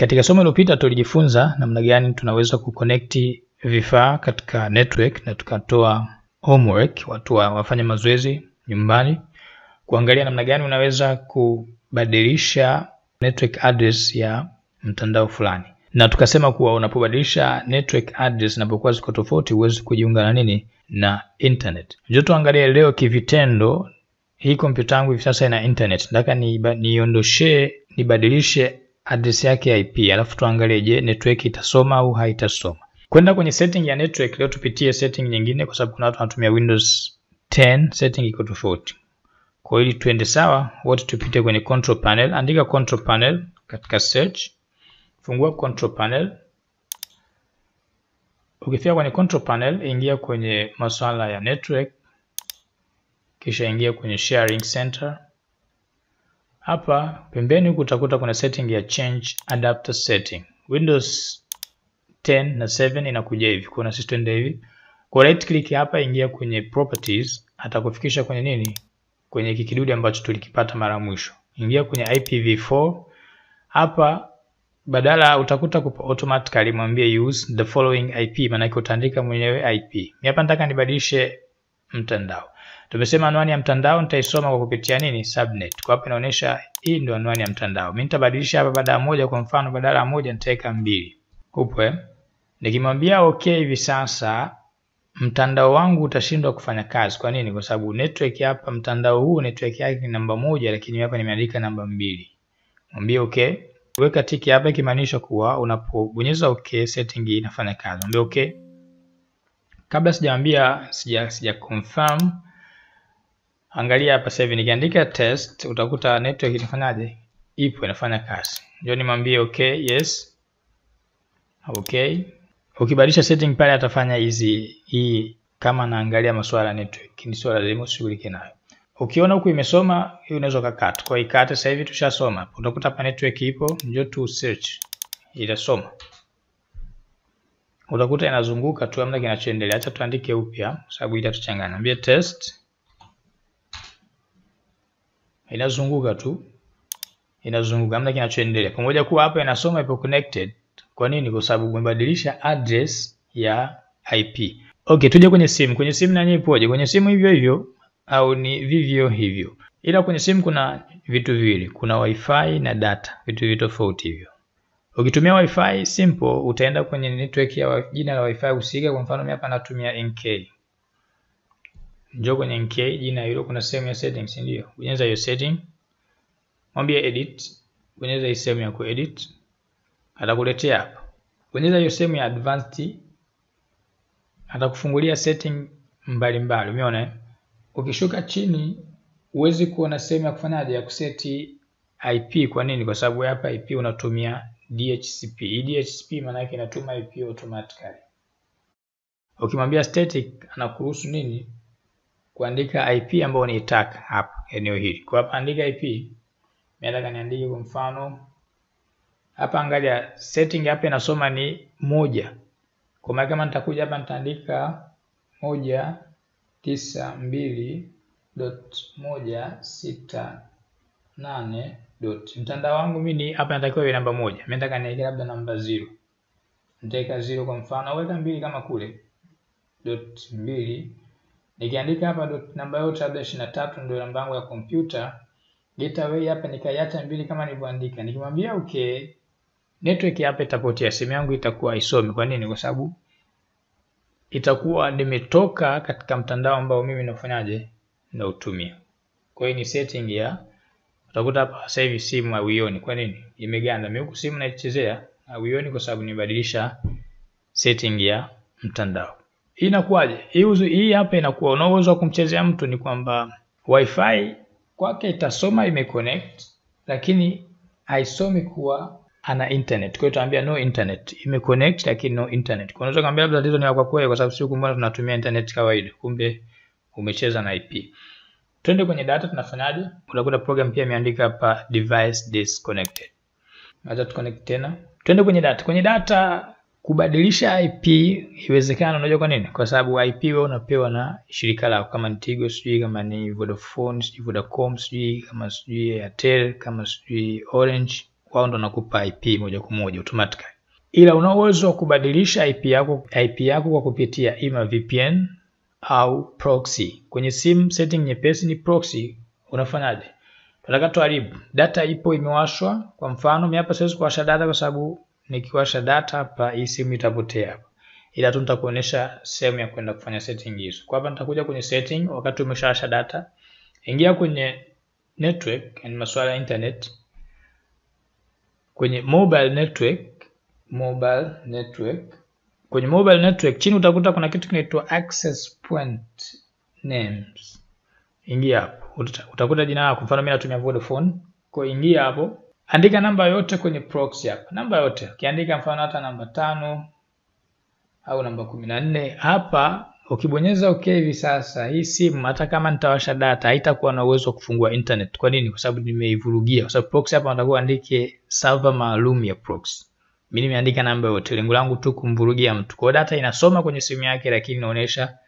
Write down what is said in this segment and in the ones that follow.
Katika somo lililopita tulijifunza namna gani tunaweza kuconnect vifaa katika network na tukatoa homework, watu wa- wafanye mazoezi nyumbani, kuangalia namna gani unaweza kubadilisha network address ya mtandao fulani, na tukasema kuwa unapobadilisha network address inapokuwa ziko tofauti, huwezi kujiunga na nini? Na internet. Njoo tuangalie leo kivitendo hii kompyuta yangu hivi sasa ina internet, nataka niondoshe nibadilishe address yake ya IP, alafu tuangalie, je, network itasoma au haitasoma. Kwenda kwenye setting ya network, leo tupitie setting nyingine, kwa sababu kuna watu wanatumia Windows 10 setting iko tofauti. Kwa ili tuende sawa, wote tupite kwenye control panel, andika control panel katika search, fungua control panel. Ukifika kwenye control panel, ingia kwenye masuala ya network, kisha ingia kwenye sharing center. Hapa pembeni huku utakuta kuna setting ya change adapter setting. Windows 10 na 7 inakuja hivi. Kuna sisi ndio hivi. Kwa right click hapa, ingia kwenye properties, atakufikisha kwenye nini? Kwenye kikidudi ambacho tulikipata mara mwisho. Ingia kwenye IPv4. Hapa badala utakuta kupa automatically mwambie use the following IP, maana yake utaandika mwenyewe IP. Mimi hapa nataka nibadilishe mtandao. Tumesema anwani ya mtandao nitaisoma kwa kupitia nini? Subnet. Kwa hapa inaonyesha hii ndio anwani ya mtandao. Mimi nitabadilisha hapa baada ya moja, kwa mfano badala ya moja nitaweka mbili. Upo eh? Nikimwambia okay hivi sasa mtandao wangu utashindwa kufanya kazi. Kwa nini? Kwa sababu network hapa, mtandao huu network yake ni namba moja, lakini hapa nimeandika namba mbili. Mwambie okay, weka tiki hapa, ikimaanisha kuwa unapobonyeza okay setting inafanya kazi. Mwambie okay. Kabla sijamwambia sija sija confirm, angalia hapa sasa hivi nikiandika test, utakuta network inafanyaje? Ipo inafanya kazi. Njoo nimwambie okay, yes. Okay. Ukibadilisha setting pale atafanya hizi hii kama naangalia masuala ya network. Ni swala lazima ushughulike nayo. Ukiona huku imesoma, hii unaweza kukat. Kwa hiyo ikate sasa hivi tushasoma. Utakuta hapa network ipo, njoo tu search. Itasoma. Utakuta inazunguka tu amna kinachoendelea. Acha tuandike upya sababu itatuchanganya. Ambia test. Inazunguka tu. Inazunguka hamna kinachoendelea. Pamoja kuwa hapa inasoma ipo connected. Kwa nini? Kwa sababu umebadilisha address ya IP. Okay, tuje kwenye simu. Kwenye simu nanyi ipoje? Kwenye simu hivyo hivyo au ni vivyo hivyo. Ila kwenye simu kuna vitu viwili, kuna wifi na data, vitu viwili tofauti hivyo. Ukitumia wifi simple, utaenda kwenye network ya jina la wifi husika. Kwa mfano mimi hapa natumia NK. Njoo kwenye NK, jina hilo, kuna sehemu ya settings, ndio. Bonyeza hiyo setting, mwambie edit, bonyeza hii sehemu ya kuedit, atakuletea hapa. Bonyeza hiyo sehemu ya advanced, atakufungulia setting mbalimbali. Umeona? eh? Ukishuka chini huwezi kuona sehemu ya kufanyaje ya kuseti IP. Kwa nini? Kwa sababu hapa IP unatumia DHCP. Hii DHCP maana yake inatuma IP automatically. Ukimwambia static anakuruhusu nini? Kuandika IP ambayo unaitaka hapa eneo hili. Kwa hapa andika IP. Nataka niandike kwa mfano hapa, angalia setting hapa inasoma ni moja. Kwa maana kama nitakuja hapa nitaandika moja tisa mbili dot moja sita nane dot mtandao wangu mimi ni hapa natakiwa iwe namba moja. Mimi nataka niweke labda namba zero. Nitaweka zero kwa mfano, weka mbili kama kule dot mbili. Nikiandika hapa dot namba yote labda ishirini na tatu ndio namba yangu ya kompyuta. Gateway hapa nikaiacha mbili kama nilivyoandika. Nikimwambia okay, network hapa itapotea, simu yangu itakuwa isomi. Kwa nini? Kwa sababu itakuwa nimetoka katika mtandao ambao mimi nafanyaje na utumia. Kwa hiyo ni setting ya utakuta hapa sasa hivi simu hauioni. Kwa nini? Imeganda. Mimi huku simu naichezea hauioni kwa sababu nimebadilisha setting ya mtandao. Inakuwaje? Hii hii hapa inakuwa una uwezo wa kumchezea mtu ni kwamba wifi kwake itasoma imeconnect, lakini haisomi kuwa ana internet. Kwa hiyo utaambia no internet. Imeconnect lakini no internet. Kwa unaweza kumwambia labda tatizo ni kwa kweli kwa sababu sio kumbona tunatumia internet kawaida. Kumbe umecheza na IP. Twende kwenye data tunafanyaje? unakuta program pia imeandika hapa device disconnected. Acha tuconnect tena. Twende kwenye data. Kwenye data kubadilisha IP iwezekana. Unajua kwa nini? Kwa sababu IP wewe unapewa na shirika lako, kama ni Tigo, sijui kama ni Vodafone, sijui Vodacom, sijui kama sijui Airtel, kama sijui Orange, wao ndo nakupa IP moja kwa moja automatically, ila una uwezo wa kubadilisha IP yako IP yako kwa kupitia ima VPN au proxy. Kwenye simu setting nyepesi ni proxy. Unafanyaje? Tunataka tuharibu data, ipo imewashwa. Kwa mfano mimi hapa siwezi kuwasha data kwa sababu nikiwasha data hapa hii simu itapotea hapa, ila tu nitakuonesha sehemu ya kwenda kufanya setting hizo. Kwa hapa nitakuja kwenye setting, wakati umeshawasha data, ingia kwenye network, yani masuala ya internet, kwenye mobile network, mobile network. Kwenye mobile network chini utakuta kuna kitu kinaitwa access point names. Ingia hapo, utakuta jina lako. Mfano mimi natumia Vodafone, kwa ingia hapo, andika namba yote kwenye proxy hapa, namba yote. Ukiandika mfano hata namba tano au namba kumi na nne hapa, ukibonyeza okay hivi sasa, hii simu hata kama nitawasha data haitakuwa na uwezo wa kufungua internet. Kwa nini? Kwa sababu nimeivurugia, kwa sababu proxy hapa nataka uandike server maalum ya proxy. Mimi nimeandika namba yote, lengo langu tu kumvurugia mtu. Kwa data inasoma kwenye simu yake, lakini inaonyesha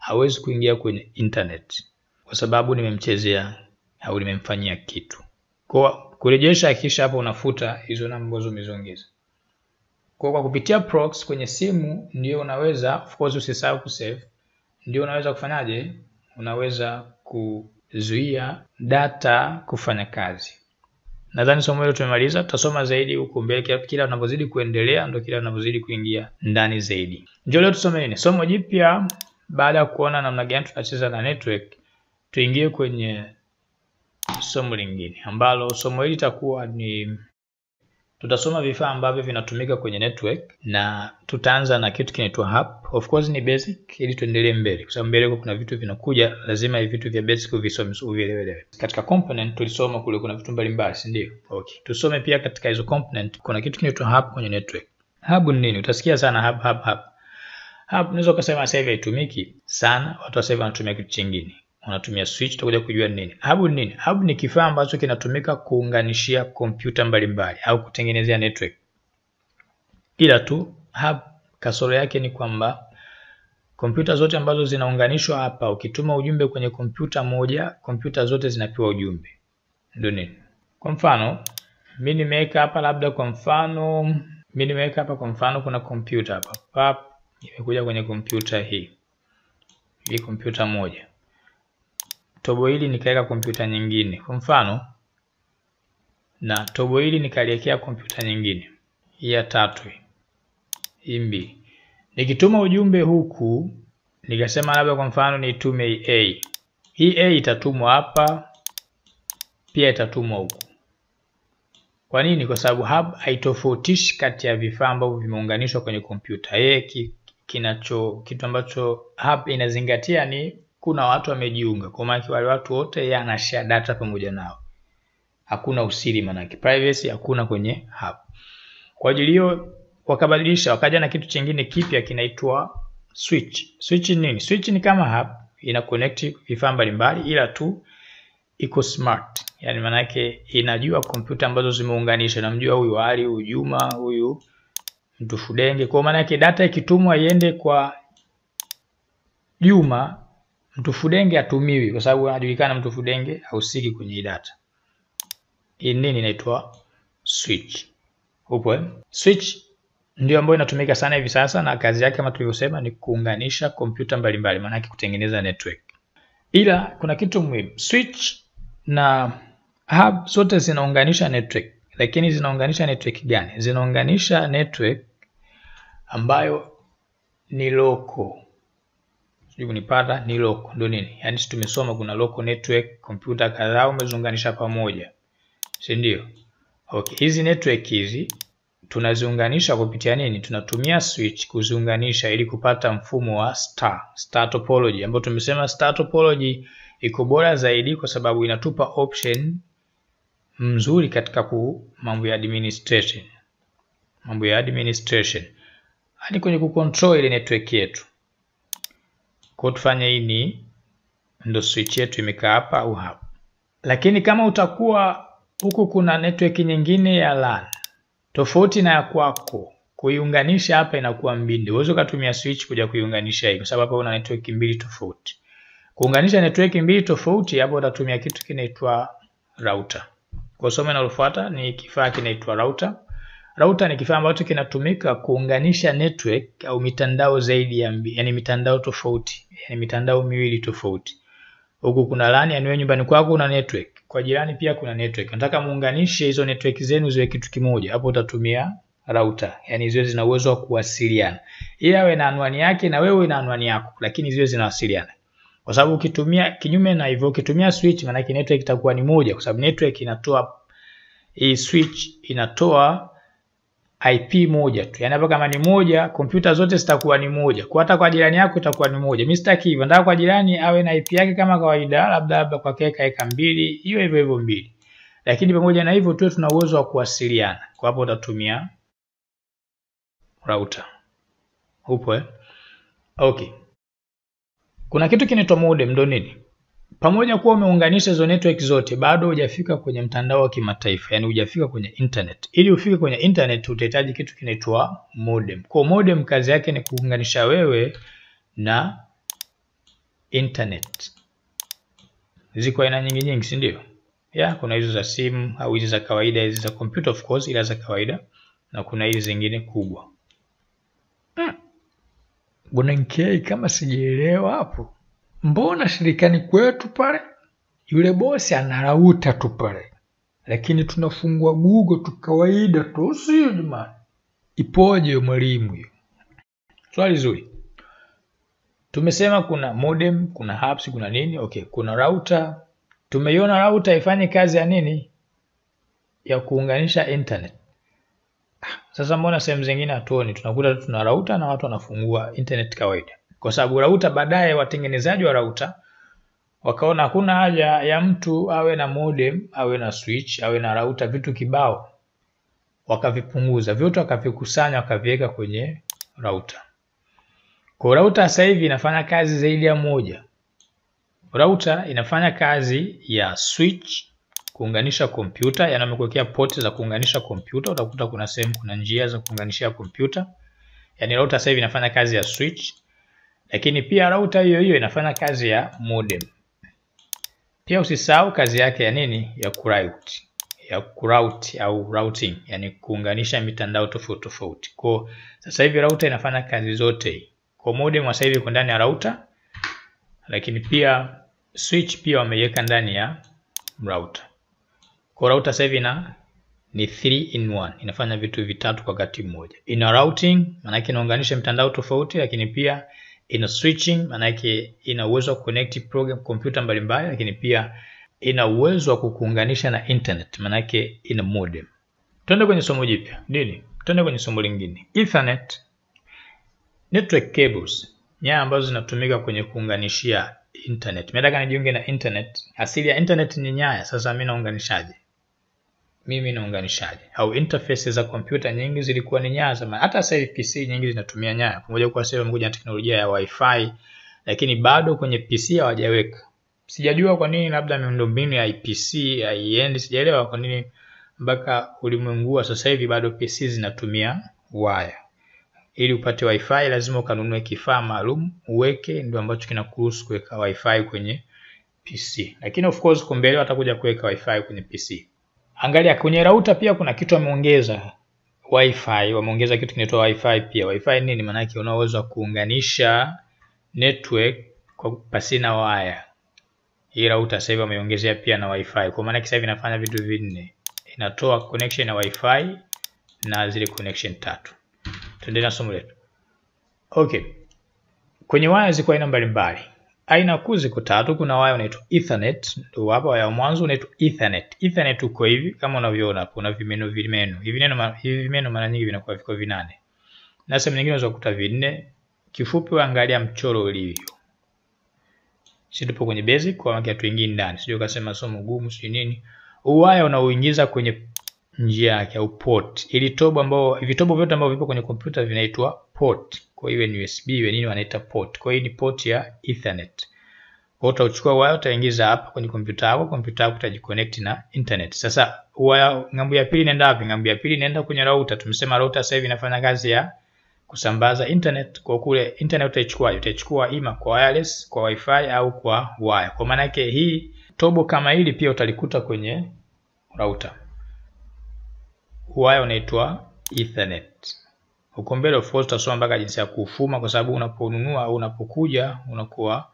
hawezi kuingia kwenye internet kwa sababu nimemchezea au nimemfanyia kitu. Kwa kurejesha, hakikisha hapo unafuta hizo namba ambazo umeziongeza. Kwa kwa kupitia prox kwenye simu ndio unaweza, of course usisahau kusave, ndio unaweza kufanyaje? Unaweza kuzuia data kufanya kazi. Nadhani somo hilo tumemaliza, tutasoma zaidi huko mbele. Kila tunapozidi kuendelea ndio kila tunapozidi kuingia ndani zaidi. Njoo leo tusome nini? Somo jipya. Baada ya kuona namna gani tunacheza na network, tuingie kwenye somo lingine ambalo somo hili litakuwa ni tutasoma vifaa ambavyo vinatumika kwenye network na tutaanza na kitu kinaitwa hub. Of course ni basic ili tuendelee mbele, kwa sababu mbele kuna vitu vinakuja, lazima hivi vitu vya basic uvisome uvielewe. Katika component tulisoma kule kuna vitu mbalimbali, si ndio? Okay, tusome pia katika hizo component kuna kitu kinaitwa hub kwenye network. Hub ni nini? Utasikia sana hub hub hub. Hub unaweza kusema sasa hivi haitumiki sana, watu sasa wanatumia kitu kingine wanatumia switch. utakuja kujua nini hub ni nini. Hub ni kifaa ambacho kinatumika kuunganishia kompyuta mbalimbali au kutengenezea network, ila tu hub kasoro yake ni kwamba kompyuta zote ambazo zinaunganishwa hapa, ukituma ujumbe kwenye kompyuta moja, kompyuta zote zinapewa ujumbe. Ndio nini? Kwa mfano mimi nimeweka hapa, labda kwa mfano mimi nimeweka hapa, kwa mfano kuna kompyuta hapa pap, imekuja kwenye kompyuta hii hii, kompyuta moja tobo hili nikaweka kompyuta nyingine kwa mfano, na tobo hili nikaliwekea kompyuta nyingine hii ya tatu hii mbili. Nikituma ujumbe huku nikasema labda kwa mfano nitume A, hii A itatumwa hapa pia itatumwa huku. Kwa nini? Kwa sababu hub haitofautishi kati ya vifaa ambavyo vimeunganishwa kwenye kompyuta. Yeye kinacho kitu ambacho hub inazingatia ni kuna watu wamejiunga, kwa maana wale watu wote yeye anashare data pamoja nao, hakuna usiri, maana privacy hakuna kwenye hub. Kwa ajili hiyo wakabadilisha, wakaja na kitu chingine kipya kinaitwa switch. Switch ni nini? Switch ni kama hub, ina connect vifaa mbalimbali, ila tu iko smart, yani maana yake inajua kompyuta ambazo zimeunganishwa, namjua huyu Ali, huyu Juma, huyu mtu Fudenge. Kwa maana yake data ikitumwa iende kwa Juma mtu Fudenge atumiwi kwa sababu anajulikana mtu Fudenge hausiki kwenye data. Hii nini inaitwa switch. Upo eh? Switch ndio ambayo inatumika sana hivi sasa na kazi yake kama tulivyosema ni kuunganisha kompyuta mbalimbali, maana yake kutengeneza network. Ila kuna kitu muhimu. Switch na hub zote zinaunganisha network, lakini zinaunganisha network gani? Zinaunganisha network ambayo ni local kunipata ni local ndio nini? Yaani si tumesoma kuna local network, kompyuta kadhaa umeziunganisha pamoja, si ndio? Okay, hizi network hizi tunaziunganisha kupitia nini? Tunatumia switch kuziunganisha ili kupata mfumo wa star, star topology ambao tumesema star topology iko bora zaidi kwa sababu inatupa option mzuri katika ku mambo ya administration, mambo ya administration hadi kwenye kucontrol ile network yetu. Kwa tufanye hii ni ndo switch yetu imekaa hapa au hapa, lakini kama utakuwa huku kuna network nyingine ya LAN tofauti na ya kwako, kuiunganisha hapa inakuwa mbinde. Uwezo ukatumia switch kuja kuiunganisha hii, kwa sababu hapa una network mbili tofauti. Kuunganisha network mbili tofauti, hapo utatumia kitu kinaitwa router. Kwa somo linalofuata ni kifaa kinaitwa router. Router ni kifaa ambacho kinatumika kuunganisha network au mitandao zaidi ya mbi, yani mitandao tofauti, yani mitandao miwili tofauti. Huku kuna LAN, yani wewe nyumbani kwako una network, kwa jirani pia kuna network. Nataka muunganishe hizo network zenu ziwe kitu kimoja. Hapo utatumia router, yani ziwe zina uwezo wa kuwasiliana. Ila awe na anwani yake na wewe na anwani yako, lakini ziwe zinawasiliana. Kwa sababu ukitumia kinyume na hivyo, ukitumia switch maana yake network itakuwa ni moja, kwa sababu network inatoa hii switch inatoa IP moja tu. Yaani hapa kama ni moja, kompyuta zote zitakuwa ni moja. Kwa hata kwa jirani yako itakuwa ni moja. Mimi sitaki hivyo. Nataka kwa jirani awe na IP yake kama kawaida, labda labda kwa keka eka mbili, hiyo hivyo hivyo mbili. Lakini pamoja na hivyo tu tuna uwezo wa kuwasiliana. Kwa hapo utatumia router. Upo eh? Okay. Kuna kitu kinaitwa modem ndo nini? Pamoja kuwa umeunganisha hizo network zote bado hujafika kwenye mtandao wa kimataifa, yani hujafika kwenye internet. Ili ufike kwenye internet utahitaji kitu kinaitwa modem. Kwa modem kazi yake ni kuunganisha wewe na internet. Ziko aina nyingi nyingi, si ndio? Ya, kuna hizo za simu au hizi za kawaida, hizi za computer of course, ila za kawaida na kuna hizi zingine kubwa. Bwana Nkei, kama sijaelewa hapo, mbona shirikani kwetu pale yule bosi anarauta tu pale, lakini tunafungua Google tu kawaida tu, sio jamani? Ipoje mwalimu hiyo? Swali zuri. Tumesema kuna modem, kuna hubs, kuna nini? Okay, kuna router. Tumeiona router ifanye kazi ya nini? Ya kuunganisha internet. Sasa mbona sehemu zingine hatuoni? Tunakuta tuna router na watu wanafungua internet kawaida, kwa sababu rauta, baadaye watengenezaji wa rauta wakaona hakuna haja ya mtu awe na modem, awe na switch, awe na rauta, vitu kibao, wakavipunguza vyote, wakavikusanya, wakaviweka kwenye rauta. Kwa rauta sasa hivi inafanya kazi zaidi ya moja. Rauta inafanya kazi ya switch kuunganisha kompyuta, yanamekuwekea port za kuunganisha kompyuta. Utakuta kuna sehemu kuna njia za kuunganishia kompyuta, yani rauta sasa hivi inafanya kazi ya switch, lakini pia router hiyo hiyo inafanya kazi ya modem. Pia usisahau kazi yake ya nini, ya kuroute, ya kuroute au routing, yani kuunganisha mitandao tofauti tofauti. Kwa sasa hivi router inafanya kazi zote. Kwa modem sasa hivi iko ndani ya router, lakini pia switch pia wameiweka ndani ya router. Kwa router sasa hivi na ni 3 in 1, inafanya vitu vitatu kwa wakati mmoja. Ina routing, maana inaunganisha mitandao tofauti, lakini pia ina switching, maana yake ina uwezo wa connect program kompyuta mbalimbali, lakini pia ina uwezo wa kukuunganisha na internet, maana yake ina modem. Twende kwenye somo jipya. Nini? Twende kwenye somo lingine. Ethernet, network cables, nyaya ambazo zinatumika kwenye kuunganishia internet. Mimi nataka nijiunge na internet. Asili ya internet ni nyaya. Sasa mimi naunganishaje? Mimi naunganishaje? Au interface za kompyuta nyingi zilikuwa ni nyaya zamani. Hata sasa hivi PC nyingi zinatumia nyaya. Pamoja kwa sababu wamekuja na teknolojia ya Wi-Fi, lakini bado kwenye PC hawajaweka. Sijajua kwa nini, labda miundombinu ya IPC haiendi, sijaelewa kwa nini mpaka ulimwengu wa sasa hivi bado PC zinatumia waya. Ili upate wifi lazima ukanunue kifaa maalum uweke, ndio ambacho kinakuruhusu kuweka wifi kwenye PC. Lakini of course kwa mbele watakuja kuweka wifi kwenye PC. Angalia kwenye router pia kuna kitu wameongeza wifi, wameongeza kitu kinaitwa wifi pia. Wifi nini? Maana yake una uwezo wa kuunganisha network kwa pasina waya. Hii router sasa hivi wameongezea pia na wifi. Kwa maana sasa hivi inafanya vitu vinne. Inatoa connection na wifi na zile connection tatu. Tuendelee na somo letu. Okay. Kwenye waya ziko aina mbalimbali. Aina kuu ziko tatu. Kuna waya unaitwa Ethernet, ndio hapa waya mwanzo unaitwa Ethernet. Ethernet uko hivi kama unavyoona hapo, una vimeno vimeno. Hivi neno hivi vimeno mara nyingi vinakuwa viko vinane. Na sehemu nyingine unaweza kukuta vinne. Kifupi waangalia mchoro ulivyo. Sisi tupo kwenye basic kwa maana tuingii ndani. Sio ukasema somo gumu si nini. Uwaya unaoingiza kwenye njia yake au port. Ili tobo ambao vitobo vyote ambavyo vipo kwenye kompyuta vinaitwa port. Kwa hiyo ni USB iwe nini wanaita port. Kwa hiyo ni port ya Ethernet. Kwa utauchukua waya utaingiza hapa kwenye kompyuta yako, kompyuta yako itajiconnect na internet. Sasa waya ng'ambo ya pili inaenda wapi? Ng'ambo ya pili inaenda kwenye router. Tumesema router sasa hivi inafanya kazi ya kusambaza internet. Kwa kule internet utaichukua, utaichukua ima kwa wireless, kwa wifi au kwa waya. Kwa maana yake hii tobo kama hili pia utalikuta kwenye router. Waya unaitwa Ethernet. Huko mbele of course tutasoma mpaka jinsi ya kufuma, kwa sababu unaponunua au unapokuja unakuwa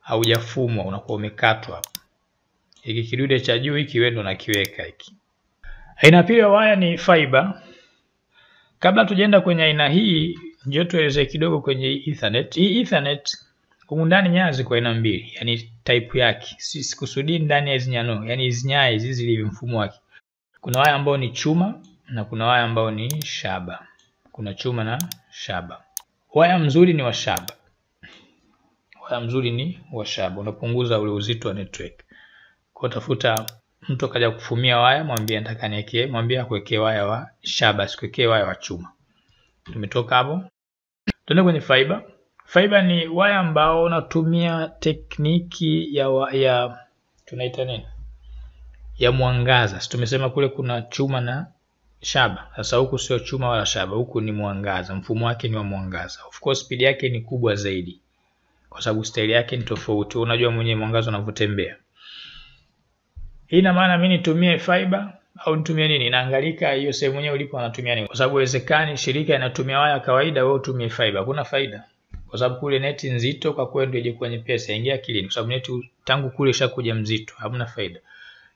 haujafumwa, unakuwa umekatwa. Hiki kidude cha juu hiki wewe ndo nakiweka hiki. Aina pili ya waya ni fiber. Kabla tujaenda kwenye aina hii, njoo tuelezee kidogo kwenye Ethernet. Hii Ethernet humu ndani nyaya ziko aina mbili, yani type yake. Sikusudii ndani ya hizi nyano, yani hizi nyaya hizi zilivyo mfumo wake. Kuna waya ambao ni chuma na kuna waya ambao ni shaba. Kuna chuma na shaba. Waya mzuri ni wa shaba. Waya mzuri ni wa shaba, unapunguza ule uzito wa network. Kwa tafuta mtu akaja kufumia waya, mwambie nataka niwekee, mwambie akuwekee waya wa shaba, sikuwekee waya wa chuma. Tumetoka hapo, tuende kwenye fiber. Fiber ni waya ambao unatumia tekniki ya, wa, ya tunaita nini, ya mwangaza. Si tumesema kule kuna chuma na shaba. Sasa huku sio chuma wala shaba, huku ni mwangaza. Mfumo wake ni wa mwangaza. Of course speed yake ni kubwa zaidi, kwa sababu staili yake ni tofauti. Unajua mwenyewe mwangaza unavyotembea. Hii ina maana mimi nitumie fiber au nitumie nini? Inaangalika hiyo sehemu yenyewe ulipo anatumia nini, kwa sababu haiwezekani shirika inatumia waya kawaida, wewe utumie fiber. Hakuna faida, kwa sababu kule neti nzito kwa kweli ndio ije kwenye pesa, ingia akilini, kwa sababu neti tangu kule ishakuja mzito, hamna faida.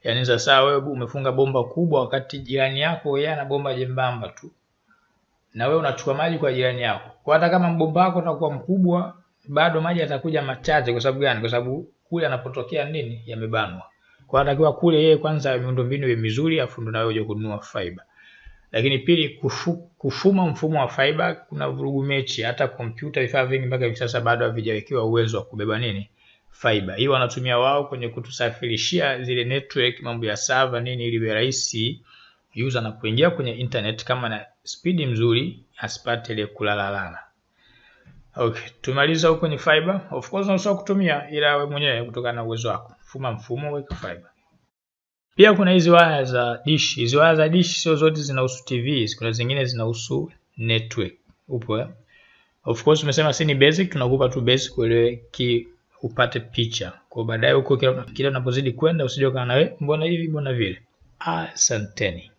Yaani sasa wewe umefunga bomba kubwa, wakati jirani yako yeye ana bomba jembamba tu, na wewe unachukua maji kwa jirani yako. Kwa hata kama bomba wako utakuwa mkubwa, bado maji yatakuja machache. Kwa sababu gani? Kwa sababu kule anapotokea nini, yamebanwa. Kwa anatakiwa kule yeye kwanza miundombinu iwe mizuri, afu ndo nawe uje kununua fiber. Lakini pili, kufu, kufuma mfumo wa fiber kuna vurugu mechi. Hata kompyuta, vifaa vingi mpaka hivi sasa bado havijawekewa uwezo wa kubeba nini fiber. Hiyo wanatumia wao kwenye kutusafirishia zile network, mambo ya server nini, ili iwe rahisi user na kuingia kwenye internet kama na spidi mzuri, asipate ile kulalalala. Okay, tumaliza huko ni fiber. Of course unaweza kutumia ila wewe mwenyewe kutokana na uwezo wako. Fuma mfumo weka fiber. Pia kuna hizi waya za dish. Hizi waya za dish sio zote zinahusu TV, kuna zingine zinahusu network. Upo eh? Of course umesema si ni basic, tunakupa tu basic uelewe ki upate picha. Kwa baadaye huko kila unapozidi kwenda usije kana na wewe mbona hivi mbona vile. Asanteni.